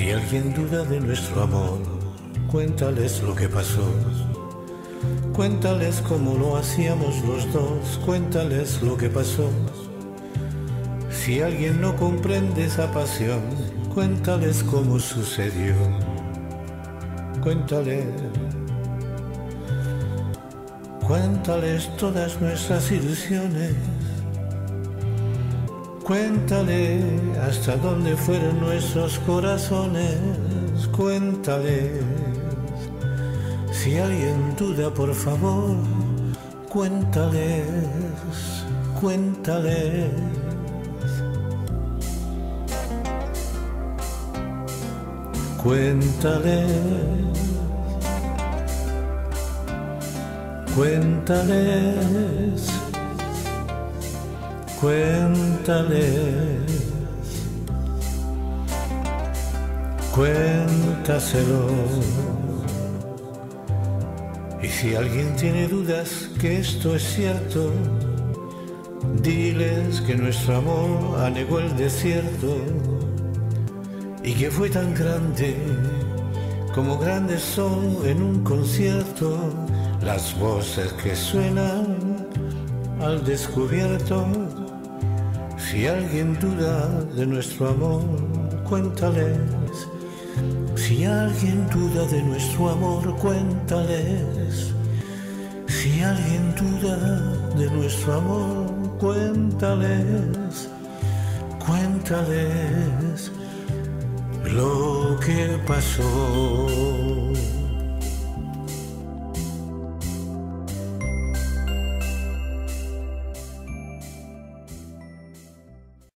Si alguien duda de nuestro amor, cuéntales lo que pasó. Cuéntales cómo lo hacíamos los dos, cuéntales lo que pasó. Si alguien no comprende esa pasión, cuéntales cómo sucedió. Cuéntales, cuéntales todas nuestras ilusiones. Cuéntale hasta dónde fueron nuestros corazones. Cuéntales. Si alguien duda, por favor, cuéntales, cuéntales. Cuéntales, cuéntales, cuéntales, cuéntaselo. Y si alguien tiene dudas que esto es cierto, diles que nuestro amor anegó el desierto y que fue tan grande como grandes son en un concierto las voces que suenan al descubierto. Si alguien duda de nuestro amor, cuéntales. Si alguien duda de nuestro amor, cuéntales. Si alguien duda de nuestro amor, cuéntales. Cuéntales lo que pasó.